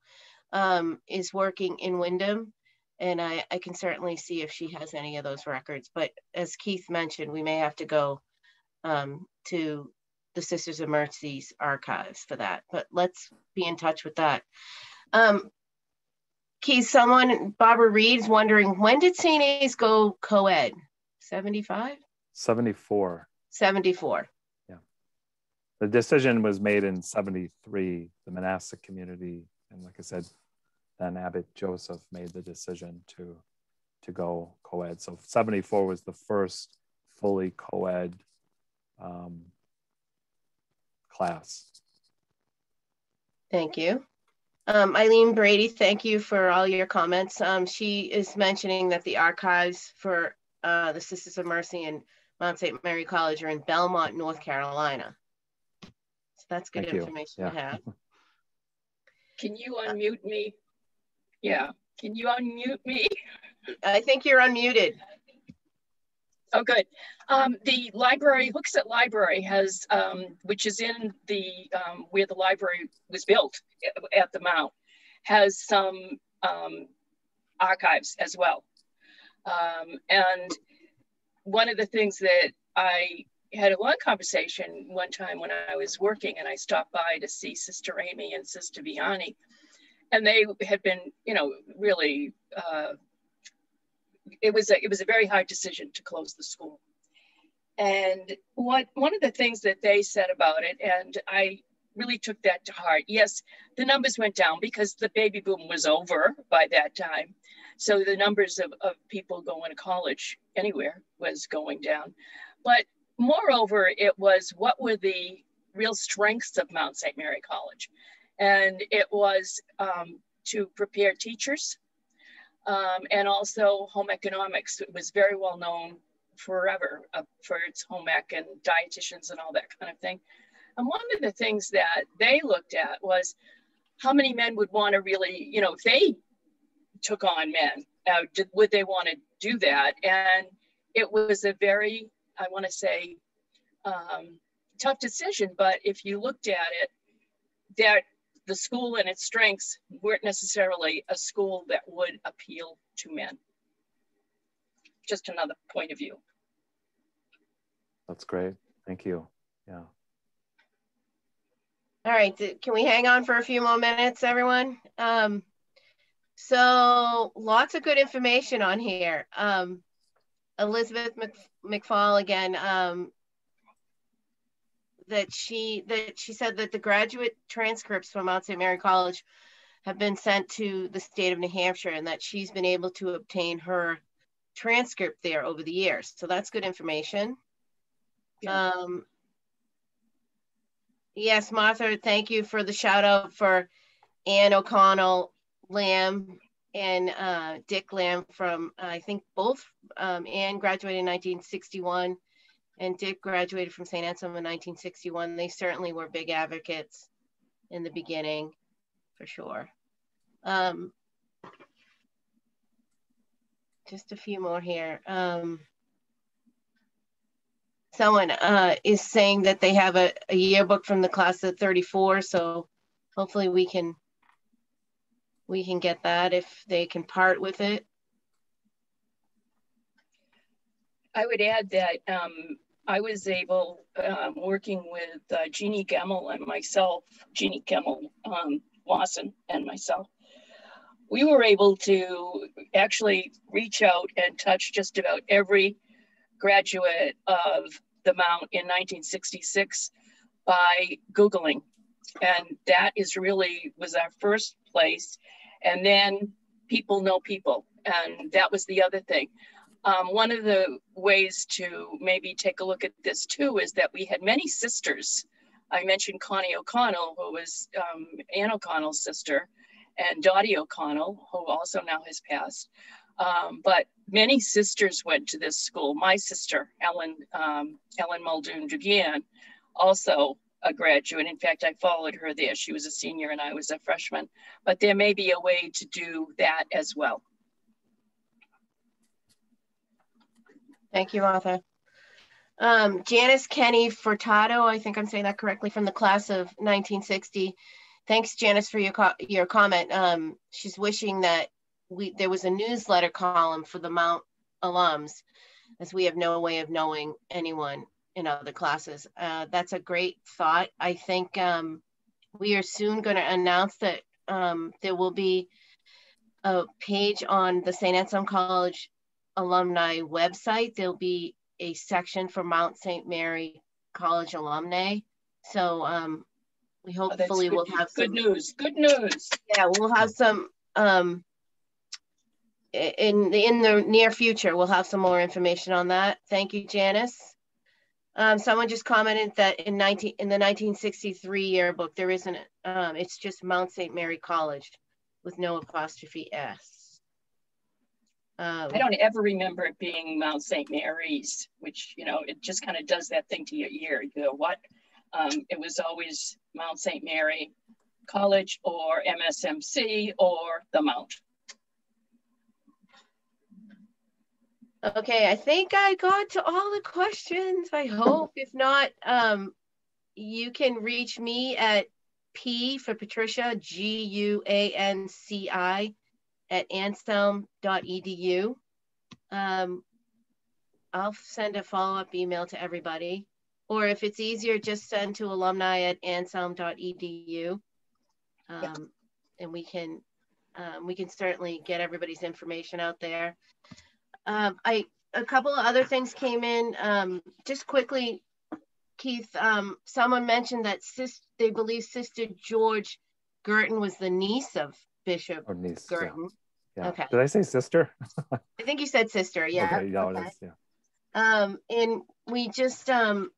um, is working in Windham. And I, I can certainly see if she has any of those records. But as Keith mentioned, we may have to go um, to the Sisters of Mercy's archives for that. But let's be in touch with that. Um, Keith, someone, Barbara Reed's wondering, when did St. A's go co-ed? 75? 74. 74. Yeah. The decision was made in 73, the monastic community and like I said, then Abbot Joseph made the decision to to go co-ed. So 74 was the first fully co-ed um, class. Thank you. Um, Eileen Brady, thank you for all your comments. Um, she is mentioning that the archives for uh, the Sisters of Mercy and Mount St. Mary College are in Belmont, North Carolina. So that's good Thank information Yeah. to have. Can you unmute me? Yeah, can you unmute me? I think you're unmuted. Oh, good. Um, the library, Hooksett Library has, um, which is in the, um, where the library was built at the Mount, has some um, archives as well. Um, and one of the things that I had a long conversation one time when I was working and I stopped by to see Sister Amy and Sister Vianney, and they had been, you know, really uh, it was a, it was a very hard decision to close the school. And what one of the things that they said about it, and I really took that to heart. Yes, the numbers went down because the baby boom was over by that time. So the numbers of, of people going to college anywhere was going down. But moreover, it was what were the real strengths of Mount St. Mary College? And it was um, to prepare teachers um, and also home economics. It was very well known forever uh, for its home ec and dietitians and all that kind of thing. And one of the things that they looked at was how many men would want to really, you know, if they took on men, uh, did, would they want to do that? And it was a very, I want to say, um, tough decision. But if you looked at it, that the school and its strengths weren't necessarily a school that would appeal to men. Just another point of view. That's great. Thank you. Yeah. All right, can we hang on for a few more minutes, everyone? Um, so lots of good information on here. Um, Elizabeth Mc, McFall again, um, that she that she said that the graduate transcripts from Mount St. Mary College have been sent to the state of New Hampshire and that she's been able to obtain her transcript there over the years. So that's good information. Yeah. Um, yes, Martha, thank you for the shout out for Ann O'Connell Lamb and uh, Dick Lamb from, I think both, um, Ann graduated in 1961 and Dick graduated from St. Anselm in 1961. They certainly were big advocates in the beginning, for sure. Um, just a few more here. Um, someone uh, is saying that they have a, a yearbook from the class of 34, so hopefully we can we can get that if they can part with it. I would add that um, I was able, um, working with uh, Jeannie Gemmel and myself, Jeannie Gemmel um, Lawson and myself, we were able to actually reach out and touch just about every graduate of the Mount in 1966 by Googling. And that is really was our first place. And then people know people. And that was the other thing. Um, one of the ways to maybe take a look at this too is that we had many sisters. I mentioned Connie O'Connell, who was um, Ann O'Connell's sister, and Dottie O'Connell, who also now has passed. Um, but many sisters went to this school. My sister, Ellen, um, Ellen Muldoon Dugan, also a graduate. In fact, I followed her there. She was a senior and I was a freshman. But there may be a way to do that as well. Thank you, Martha. Um, Janice Kenny Furtado, I think I'm saying that correctly, from the class of 1960. Thanks, Janice, for your co your comment. Um, she's wishing that we there was a newsletter column for the Mount alums, as we have no way of knowing anyone in other classes. Uh, that's a great thought. I think um, we are soon going to announce that um, there will be a page on the St. Anselm College alumni website. There'll be a section for Mount St. Mary College alumni. So um, we Oh, hopefully good, will have good news. Good news. yeah, we'll have some um, in the in the near future. We'll have some more information on that. Thank you, Janice. Um, someone just commented that in 19 in the 1963 yearbook there isn't um, it's just Mount St. Mary College with no apostrophe s. Um, I don't ever remember it being Mount St. Mary's, which, you know, it just kind of does that thing to your ear. You go, what? um, it was always Mount St. Mary College or MSMC or the Mount. Okay, I think I got to all the questions, I hope. If not, um, you can reach me at P for Patricia, G U A N C I, at anselm.edu. Um, I'll send a follow up email to everybody. Or if it's easier, just send to alumni at anselm.edu. Um, and we can um, we can certainly get everybody's information out there. Um, I a couple of other things came in. Um, just quickly, Keith, um, someone mentioned that sis, they believe Sister George Girton was the niece of Bishop Or niece. Girton. Yeah. yeah. Okay. Did I say sister? I think you said sister. Yeah. Okay, yeah, Okay. is, yeah. Um, and we just um,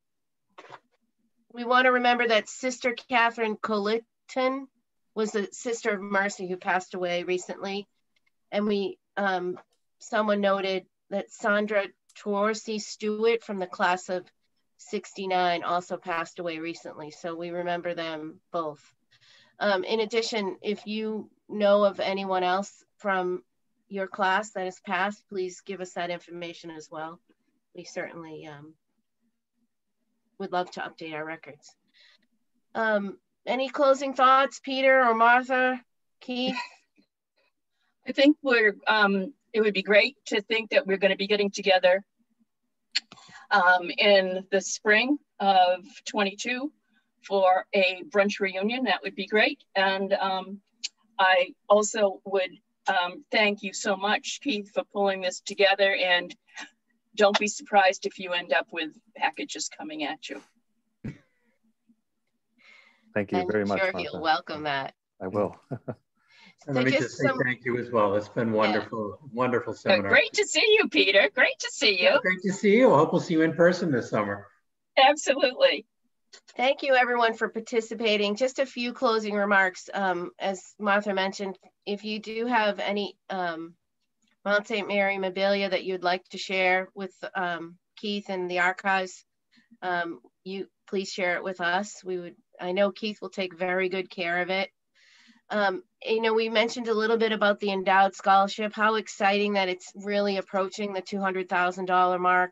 we want to remember that Sister Catherine Colliton was a sister of Mercy who passed away recently, and we um, someone noted that Sandra Torsi Stewart from the class of '69 also passed away recently. So we remember them both. Um, in addition, if you know of anyone else from your class that has passed, please give us that information as well we certainly um, would love to update our records. Um, any closing thoughts, Peter or Martha, Keith? I think we're, um, it would be great to think that we're going to be getting together um, in the spring of 22 for a brunch reunion. That would be great. And um, I also would um, thank you so much, Keith, for pulling this together. And don't be surprised if you end up with packages coming at you. Thank you I'm very much. sure Martha. he'll welcome that. I will. And So let me just just say some- thank you as well. It's been wonderful, wonderful Uh, seminar. great to see you, Peter. Great to see you. Great to see you. I hope we'll see you in person this summer. Absolutely. Thank you everyone for participating. Just a few closing remarks. Um, as Martha mentioned, if you do have any um, Mount St. Mary memorabilia that you'd like to share with um, Keith and the archives, um, you please share it with us. We would, I know Keith will take very good care of it. Um, you know, we mentioned a little bit about the endowed scholarship, how exciting that it's really approaching the $200,000 mark.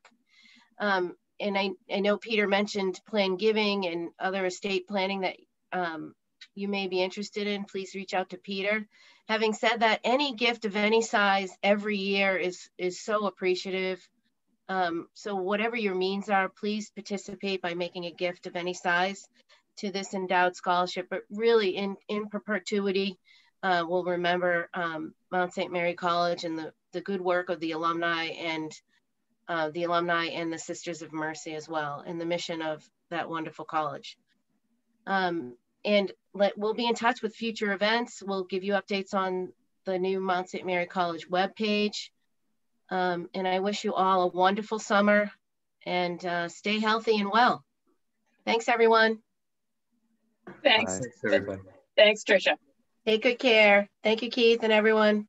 Um, and I, I know Peter mentioned plan giving and other estate planning that um, you may be interested in, please reach out to Peter. Having said that, any gift of any size every year is, is so appreciative. Um, so whatever your means are, please participate by making a gift of any size to this endowed scholarship, but really in, in perpetuity, uh, we'll remember um, Mount St. Mary College and the, the good work of the alumni and uh, the alumni and the Sisters of Mercy as well, and the mission of that wonderful college. Um, and let, we'll be in touch with future events. We'll give you updates on the new Mount St. Mary College webpage. Um, and I wish you all a wonderful summer and uh, stay healthy and well. Thanks, everyone. Thanks. Thanks, everybody. Thanks, Tricia. Take good care. Thank you, Keith and everyone.